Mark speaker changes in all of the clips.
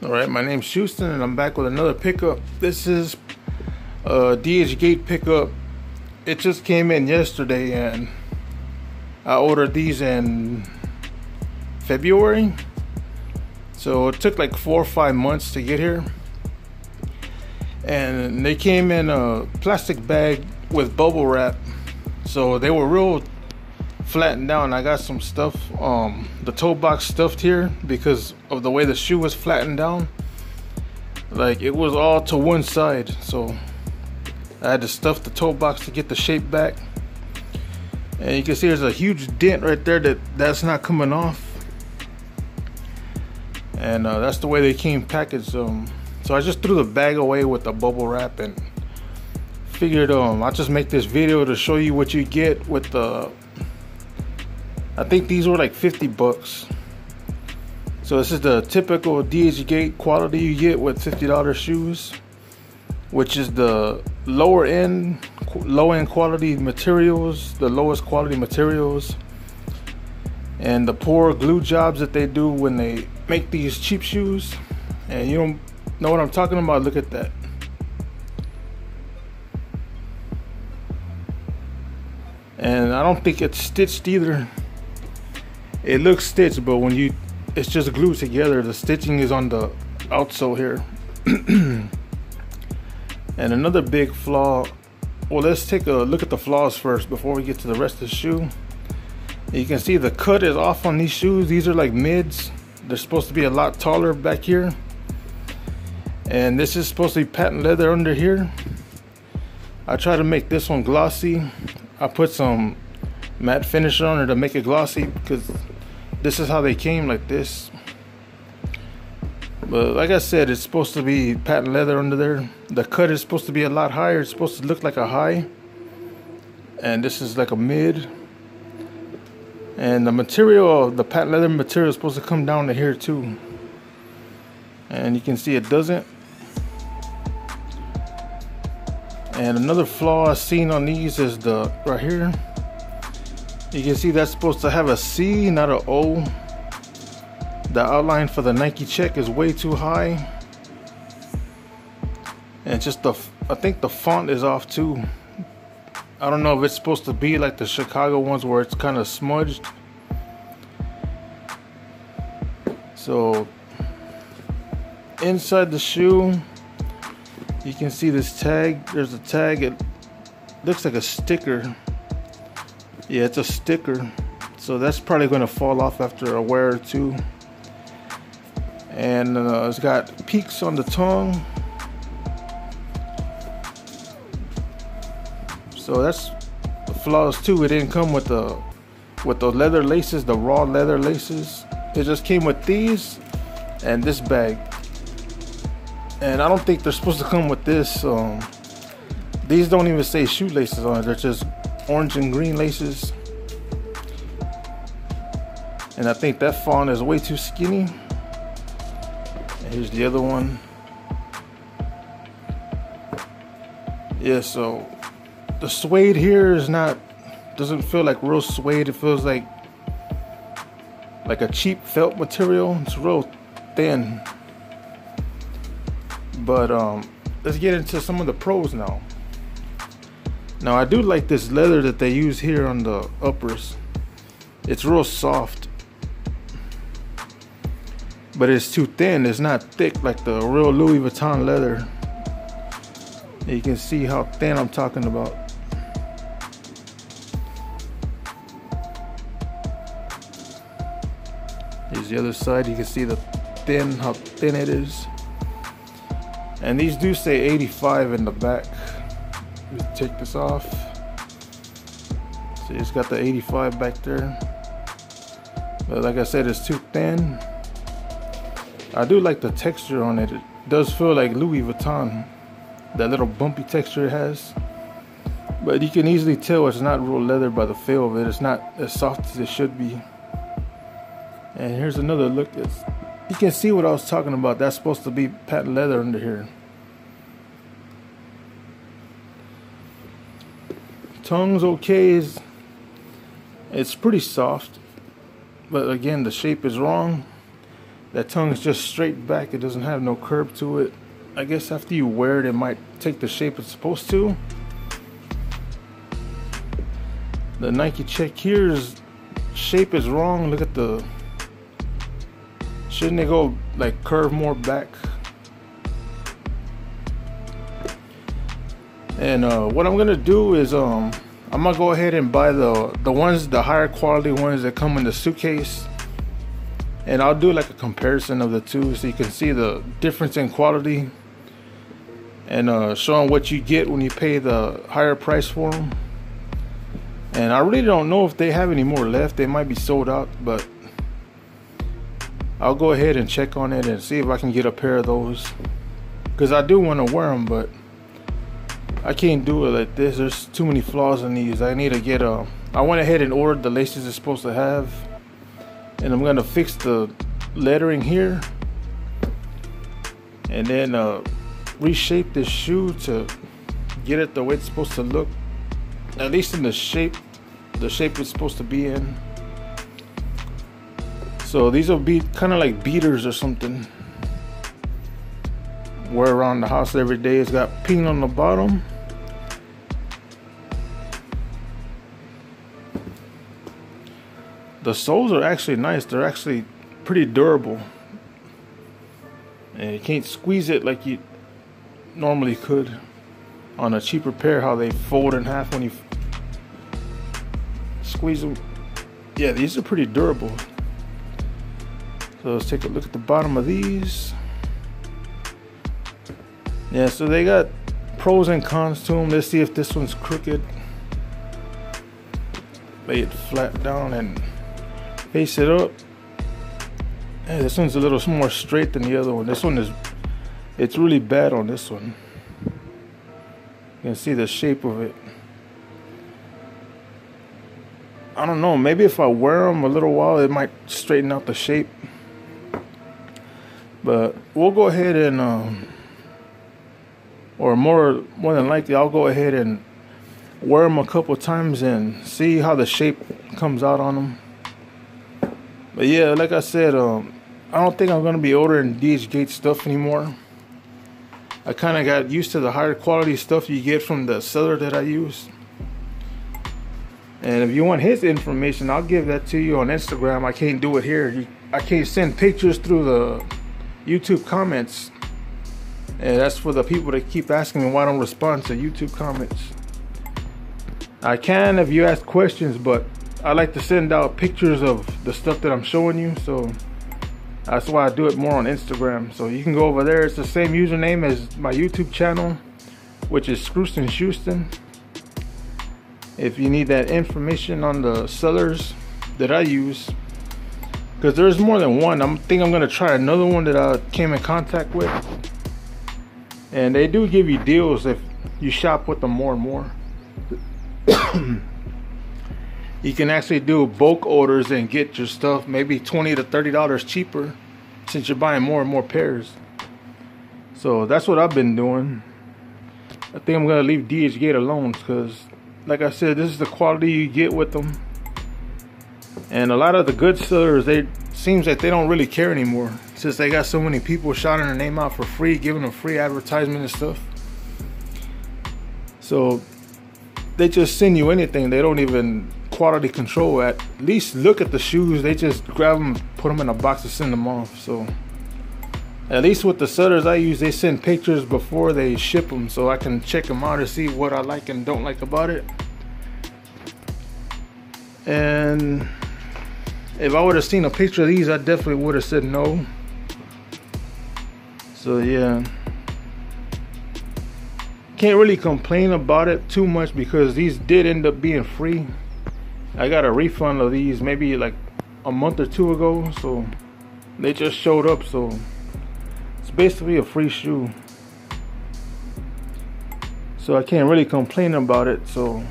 Speaker 1: All right, my name's Houston, and I'm back with another pickup. This is uh, a DH Gate pickup. It just came in yesterday, and I ordered these in February. So it took like four or five months to get here. And they came in a plastic bag with bubble wrap. So they were real flattened down. I got some stuff, um, the toe box stuffed here because of the way the shoe was flattened down. Like it was all to one side, so I had to stuff the toe box to get the shape back. And you can see there's a huge dent right there that that's not coming off. And uh, that's the way they came packaged. Um, so I just threw the bag away with the bubble wrap and figured um, I'll just make this video to show you what you get with the I think these were like 50 bucks. So this is the typical DH Gate quality you get with $50 shoes, which is the lower end, low end quality materials, the lowest quality materials, and the poor glue jobs that they do when they make these cheap shoes. And you don't know what I'm talking about? Look at that. And I don't think it's stitched either it looks stitched but when you it's just glued together. The stitching is on the outsole here. And another big flaw well let's take a look at the flaws first before we get to the rest of the shoe. You can see the cut is off on these shoes. These are like mids. They're supposed to be a lot taller back here. And this is supposed to be patent leather under here. I try to make this one glossy. I put some matte finish on it to make it glossy because this is how they came like this. But like I said it's supposed to be patent leather under there. The cut is supposed to be a lot higher. It's supposed to look like a high. And this is like a mid. And the material the patent leather material is supposed to come down to here too. And you can see it doesn't. And another flaw seen on these is the right here you can see that's supposed to have a C, not an O. The outline for the Nike check is way too high. And just the, I think the font is off too. I don't know if it's supposed to be like the Chicago ones where it's kind of smudged. So inside the shoe, you can see this tag. There's a tag. It looks like a sticker. Yeah, it's a sticker. So that's probably going to fall off after a wear or two. And uh, it's got peaks on the tongue. So that's flaws too. It didn't come with the with the leather laces, the raw leather laces. It just came with these and this bag. And I don't think they're supposed to come with this. Um, these don't even say shoelaces on it. They're just orange and green laces. And I think that font is way too skinny. And here's the other one. Yeah, so the suede here is not doesn't feel like real suede. It feels like like a cheap felt material. It's real thin. But um let's get into some of the pros now. Now I do like this leather that they use here on the uppers. It's real soft. But it's too thin. It's not thick like the real Louis Vuitton leather. You can see how thin I'm talking about. Here's the other side. You can see the thin, how thin it is. And these do say 85 in the back take this off. See, it's got the 85 back there. But like I said, it's too thin. I do like the texture on it. It does feel like Louis Vuitton. That little bumpy texture it has. But you can easily tell it's not real leather by the feel of it. It's not as soft as it should be. And here's another look. It's, you can see what I was talking about. That's supposed to be patent leather under here. Tongue's okay. It's, it's pretty soft. But again, the shape is wrong. that tongue's just straight back it doesn't have no curve to it I guess after you wear it it might take the shape it's supposed to the Nike check here's shape is wrong look at the shouldn't they go like curve more back and uh, what I'm gonna do is um I'm gonna go ahead and buy the the ones the higher quality ones that come in the suitcase. And I'll do like a comparison of the two so you can see the difference in quality and uh, showing what you get when you pay the higher price for them and I really don't know if they have any more left. They might be sold out but I'll go ahead and check on it and see if I can get a pair of those. Because I do want to wear them but I can't do it like this. There's too many flaws in these. I need to get a. I went ahead and ordered the laces it's supposed to have, and I'm gonna fix the lettering here, and then uh, reshape this shoe to get it the way it's supposed to look, at least in the shape, the shape it's supposed to be in. So these will be kind of like beaters or something wear around the house every day. It's got peen on the bottom. The soles are actually nice. They're actually pretty durable. And you can't squeeze it like you normally could on a cheaper pair, how they fold in half when you squeeze them. Yeah, these are pretty durable. So let's take a look at the bottom of these. Yeah, so they got pros and cons to them. Let's see if this one's crooked. Lay it flat down and face it up. Yeah, this one's a little more straight than the other one. This one is, it's really bad on this one. You can see the shape of it. I don't know, maybe if I wear them a little while, it might straighten out the shape. But we'll go ahead and um, or more more than likely I'll go ahead and wear them a couple times and see how the shape comes out on them. But yeah, like I said, um, I don't think I'm gonna be ordering DH Gate stuff anymore. I kind of got used to the higher quality stuff you get from the seller that I use. And if you want his information, I'll give that to you on Instagram. I can't do it here. I can't send pictures through the YouTube comments and that's for the people that keep asking me why I don't respond to YouTube comments. I can if you ask questions, but I like to send out pictures of the stuff that I'm showing you. So that's why I do it more on Instagram. So you can go over there. It's the same username as my YouTube channel, which is Screwston Shoeston. If you need that information on the sellers that I use, because there's more than one. I think I'm gonna try another one that I came in contact with and they do give you deals if you shop with them more and more. You can actually do bulk orders and get your stuff maybe 20 to 30 dollars cheaper since you're buying more and more pairs. So that's what I've been doing. I think I'm gonna leave DH Gate alone because like I said this is the quality you get with them. And a lot of the good sellers they seems like they don't really care anymore since they got so many people shouting their name out for free, giving them free advertisement and stuff. So they just send you anything. They don't even quality control at least look at the shoes. They just grab them, put them in a box and send them off. So at least with the sellers I use, they send pictures before they ship them so I can check them out and see what I like and don't like about it. And if I would have seen a picture of these, I definitely would have said no. So yeah. Can't really complain about it too much because these did end up being free. I got a refund of these maybe like a month or two ago, so they just showed up, so it's basically a free shoe. So I can't really complain about it, so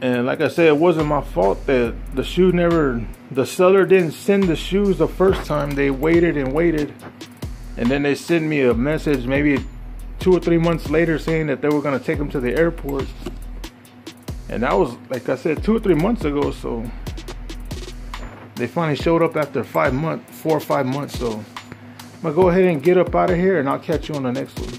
Speaker 1: and like I said, it wasn't my fault that the shoe never, the seller didn't send the shoes the first time. They waited and waited, and then they sent me a message maybe two or three months later saying that they were gonna take them to the airport. And that was, like I said, two or three months ago. So they finally showed up after five months, four or five months. So I'm gonna go ahead and get up out of here and I'll catch you on the next one.